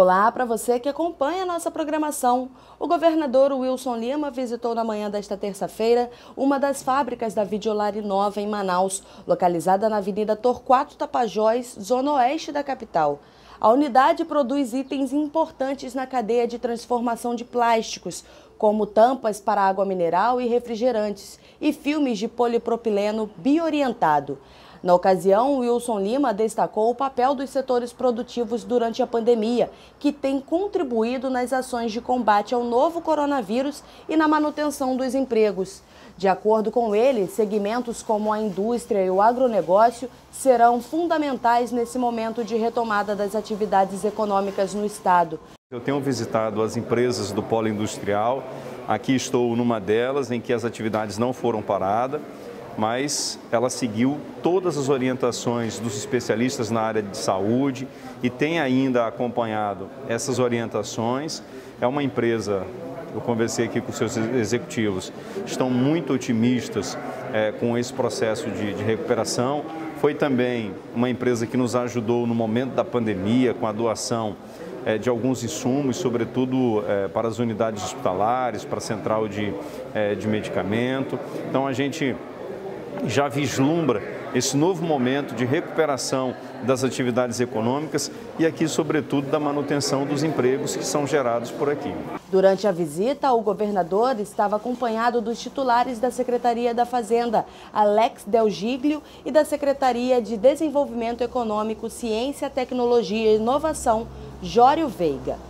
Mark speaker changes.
Speaker 1: Olá para você que acompanha a nossa programação. O governador Wilson Lima visitou na manhã desta terça-feira uma das fábricas da Videolare Nova em Manaus, localizada na Avenida Torquato Tapajós, zona oeste da capital. A unidade produz itens importantes na cadeia de transformação de plásticos, como tampas para água mineral e refrigerantes e filmes de polipropileno biorientado. Na ocasião, Wilson Lima destacou o papel dos setores produtivos durante a pandemia, que tem contribuído nas ações de combate ao novo coronavírus e na manutenção dos empregos. De acordo com ele, segmentos como a indústria e o agronegócio serão fundamentais nesse momento de retomada das atividades econômicas no Estado.
Speaker 2: Eu tenho visitado as empresas do polo industrial, aqui estou numa delas em que as atividades não foram paradas mas ela seguiu todas as orientações dos especialistas na área de saúde e tem ainda acompanhado essas orientações. É uma empresa, eu conversei aqui com seus executivos, estão muito otimistas é, com esse processo de, de recuperação. Foi também uma empresa que nos ajudou no momento da pandemia com a doação é, de alguns insumos, sobretudo é, para as unidades hospitalares, para a central de, é, de medicamento. Então a gente já vislumbra esse novo momento de recuperação das atividades econômicas e aqui, sobretudo, da manutenção dos empregos que são gerados por aqui.
Speaker 1: Durante a visita, o governador estava acompanhado dos titulares da Secretaria da Fazenda, Alex Del Giglio, e da Secretaria de Desenvolvimento Econômico, Ciência, Tecnologia e Inovação, Jório Veiga.